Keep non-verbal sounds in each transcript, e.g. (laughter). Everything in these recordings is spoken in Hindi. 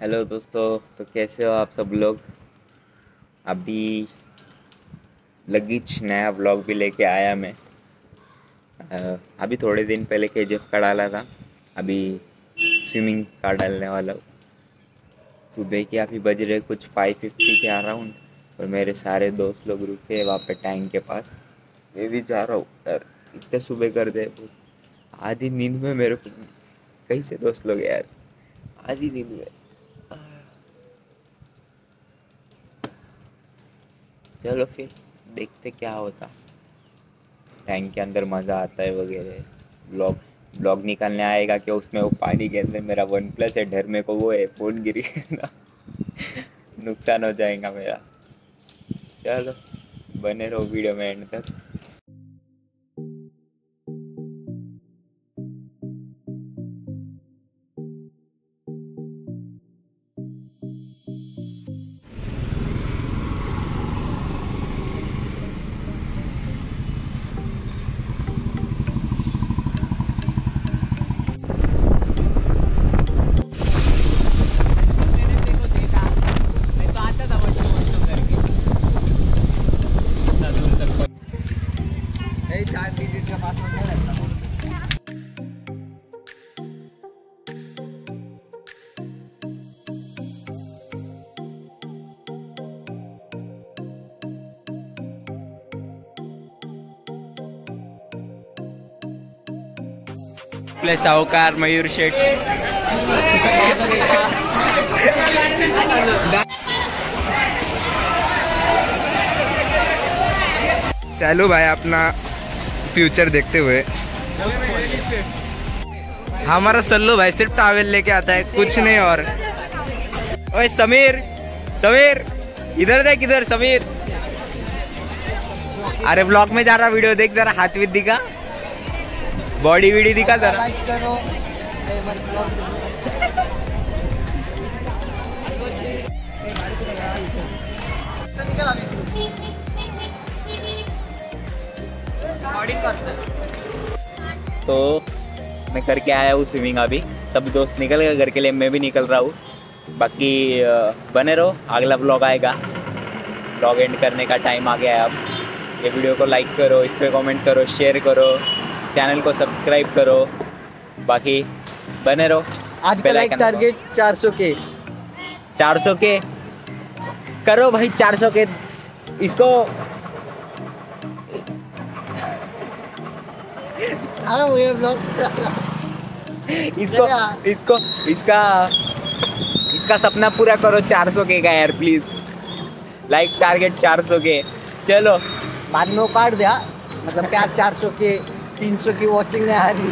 हेलो दोस्तों तो कैसे हो आप सब लोग? अभी लगीच नया व्लॉग भी लेके आया मैं। अभी थोड़े दिन पहले के जेफ का डाला था। अभी स्विमिंग का डालने वाला हूँ। सुबह के अभी बज रहे कुछ फाइव फिफ्टी के अराउंड और मेरे सारे दोस्त लोग रुके वहाँ पे टैंक के पास। मैं भी जा रहा हूँ इतने सुबह कर दे आधी नींद में मेरे को कैसे दोस्त लोग यार? आधी नींद में। चलो फिर देखते क्या होता। टैंक के अंदर मज़ा आता है वगैरह। ब्लॉग ब्लॉग निकालने आएगा कि उसमें वो पानी के अंदर मेरा वन प्लस है, डर में को वो है फ़ोन गिरी ना। (laughs) नुकसान हो जाएगा मेरा। चलो, बने रहो वीडियो में एंड तक। चार डिजिट का पासवर्ड नहीं लगता आपले सावकार मयूर शेठ। सैलू भाई अपना फ्यूचर देखते हुए। हमारा सल्लू भाई सिर्फ़ टावल लेके आता है, कुछ नहीं और। ओए, समीर समीर, इधर देख, इधर, समीर। अरे ब्लॉग में जा रहा वीडियो देख जरा हाथ भी दिखा। बॉडी वीडी दिखा जरा। तो मैं करके आया हूँ स्विमिंग अभी। सब दोस्त निकल गए घर के लिए मैं भी निकल रहा हूँ। बाकी बने रहो अगला ब्लॉग आएगा। ब्लॉग एंड करने का टाइम आ गया है अब। ये वीडियो को लाइक करो इस पर कॉमेंट करो शेयर करो चैनल को सब्सक्राइब करो। बाकी बने रहो। आज का लाइक टारगेट 400 के 400 के करो भाई 400 के इसको मुझे ब्लॉग इसको इसको इसका इसका सपना पूरा करो 400 के का यार प्लीज़ लाइक टारगेट 400 के चलो बाद में वो काट दिया मतलब क्या 400 के 300 की वॉचिंग नहीं आ रही?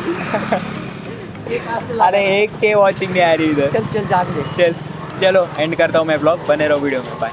अरे एक के वॉचिंग नहीं आ रही इधर। चल चल जान दे। चल चलो एंड करता हूँ मैं ब्लॉग बने रहो वीडियो में बाय